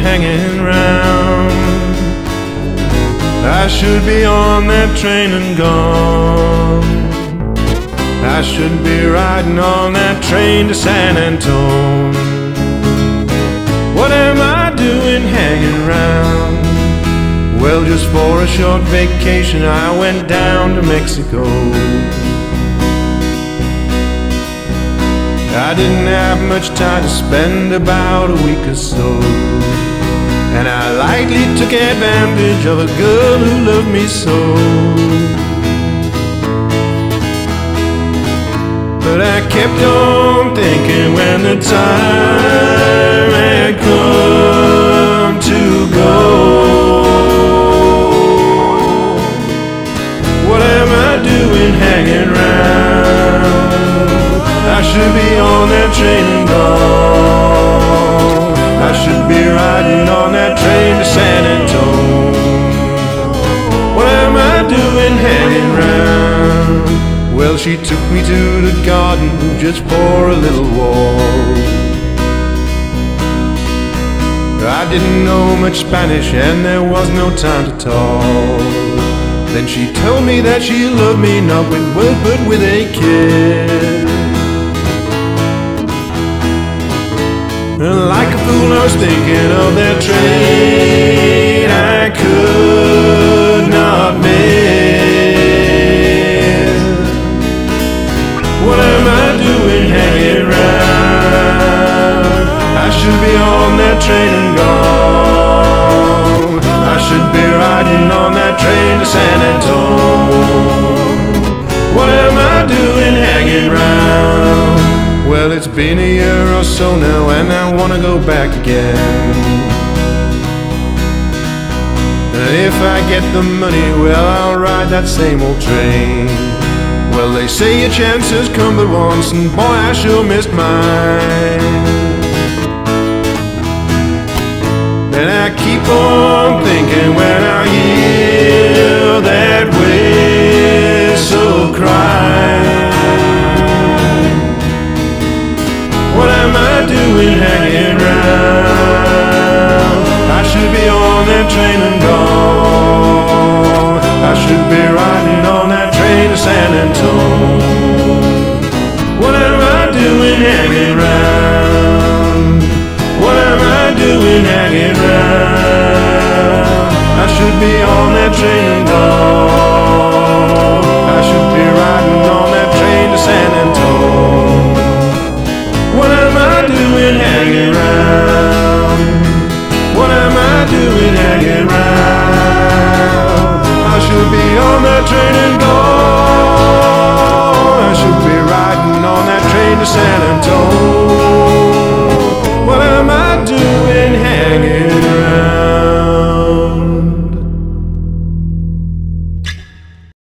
hanging round. I should be on that train and gone. I should be riding on that train to San Antone. What am I doing hanging around? Well, just for a short vacation, I went down to Mexico. I didn't have much time to spend, about a week or so. And I lightly took advantage of a girl who loved me so. But I kept on thinking when the time had come to go. What am I doing hanging around? I should be on that train and gone. I should be riding on that train to San Antone. What am I doing hanging around? Well, she took me to the garden just for a little walk. I didn't know much Spanish and there was no time to talk. Then she told me that she loved me not with words but with a kiss. Was thinking of that train I could not miss. What am I doing hanging around? I should be on that train and gone. I should be riding on that train to San Antone. It's been a year or so now, and I wanna go back again. And if I get the money, well, I'll ride that same old train. Well, they say your chances come but once, and boy, I sure missed mine. riding on that train to San Antonio. What am I doing hanging round? What am I doing hanging round? I should be on that train and gone. I should be riding on that train to San Antonio. What am I doing hanging round? What am I doing hanging round? be on the